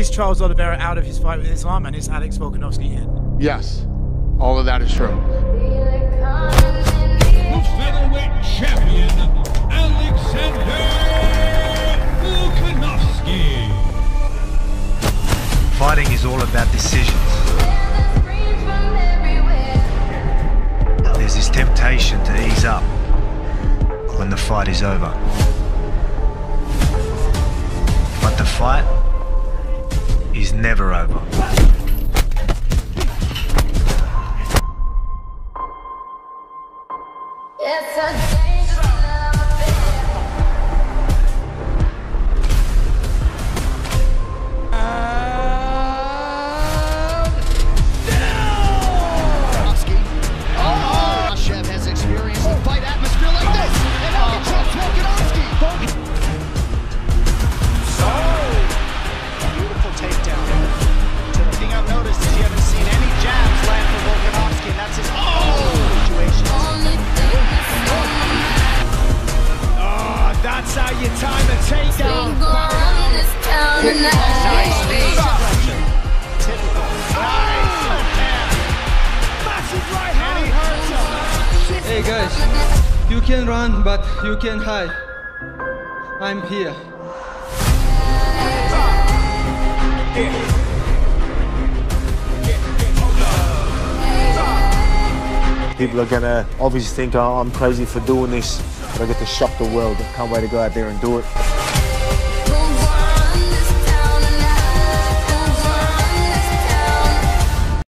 is Charles Oliveira out of his fight with Islam and is Alex Volkanovski in? Yes, all of that is true. featherweight champion, Alexander Volkanovski. Fighting is all about decisions. There's this temptation to ease up when the fight is over. But the fight is never over. It's a tonight. Typical. Nice. Massive right hand. And he hurts him. Hey guys, you can run, but you can hide. I'm here. People are gonna obviously think oh, I'm crazy for doing this, but I get to shock the world. I can't wait to go out there and do it.